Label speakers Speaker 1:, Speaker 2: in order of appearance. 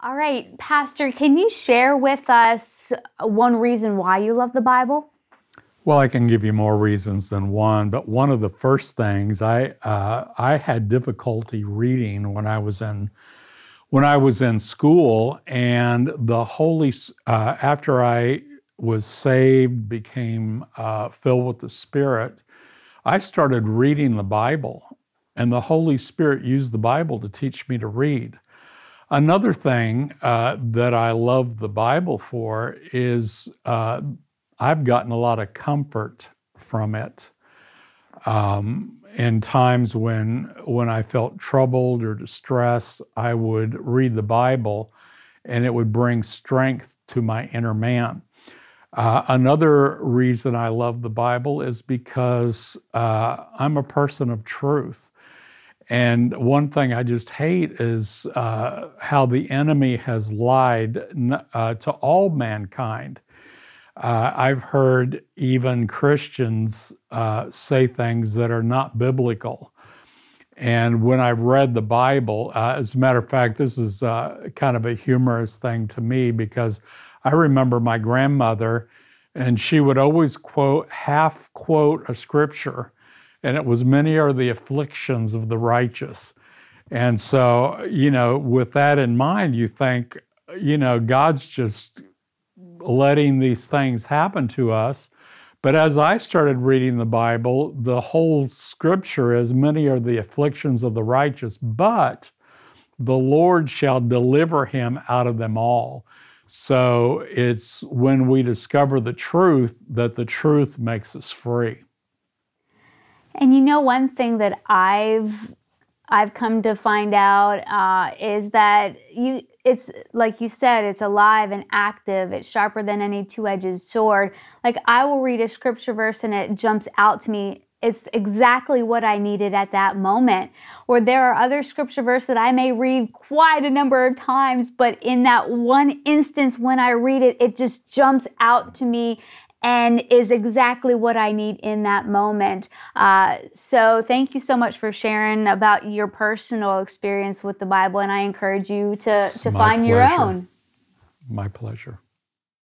Speaker 1: All right, Pastor, can you share with us one reason why you love the Bible?
Speaker 2: Well, I can give you more reasons than one, but one of the first things I uh, I had difficulty reading when I was in when I was in school, and the Holy uh, after I was saved, became uh, filled with the Spirit, I started reading the Bible, and the Holy Spirit used the Bible to teach me to read. Another thing uh, that I love the Bible for is uh, I've gotten a lot of comfort from it. Um, in times when when I felt troubled or distressed, I would read the Bible, and it would bring strength to my inner man. Uh, another reason I love the Bible is because uh, I'm a person of truth. And one thing I just hate is uh, how the enemy has lied uh, to all mankind. Uh, I've heard even Christians uh, say things that are not biblical. And when I've read the Bible, uh, as a matter of fact, this is uh, kind of a humorous thing to me because I remember my grandmother, and she would always quote, half quote a scripture and it was many are the afflictions of the righteous. And so, you know, with that in mind, you think, you know, God's just letting these things happen to us. But as I started reading the Bible, the whole scripture is many are the afflictions of the righteous, but the Lord shall deliver him out of them all. So it's when we discover the truth that the truth makes us free.
Speaker 1: And you know, one thing that I've I've come to find out uh, is that you it's like you said it's alive and active. It's sharper than any two-edged sword. Like i will read a scripture verse and it jumps out to me. It's exactly what i needed at that moment. Or there are other scripture verses that i may read quite a number of times but in that one instance when i read it it just jumps out to me and is exactly what I need in that moment. Uh, so, thank you so much for sharing about your personal experience with the Bible, and I encourage you to, to find pleasure. your own.
Speaker 2: My pleasure.